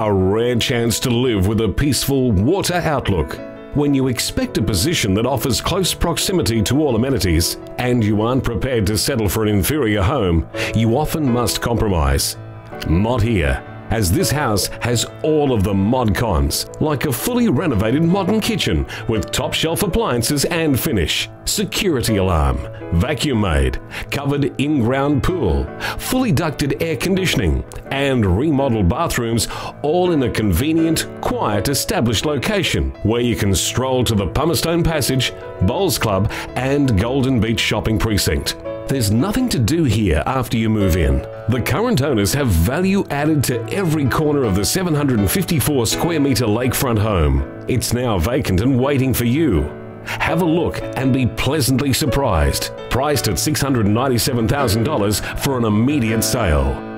a rare chance to live with a peaceful water outlook. When you expect a position that offers close proximity to all amenities and you aren't prepared to settle for an inferior home, you often must compromise. Not here as this house has all of the mod cons, like a fully renovated modern kitchen with top shelf appliances and finish, security alarm, Vacuumaid, covered in-ground pool, fully ducted air conditioning, and remodeled bathrooms, all in a convenient, quiet, established location where you can stroll to the Pumicestone Passage, Bowls Club, and Golden Beach shopping precinct. There's nothing to do here after you move in. The current owners have value added to every corner of the 754 square metre lakefront home. It's now vacant and waiting for you. Have a look and be pleasantly surprised. Priced at $697,000 for an immediate sale.